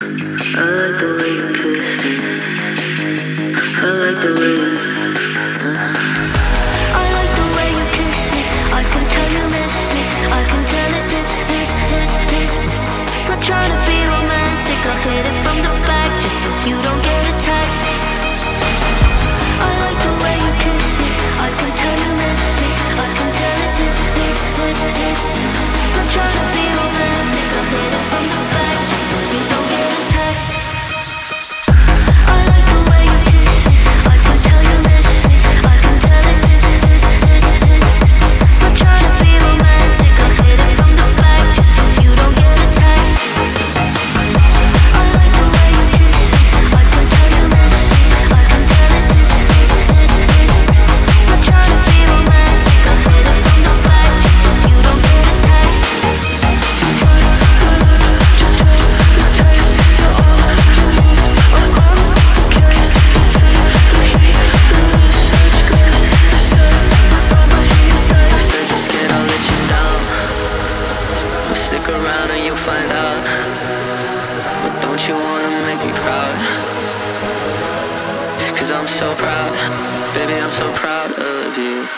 I like the way you kiss me. I like the way proud. Cause I'm so proud. Baby, I'm so proud of you.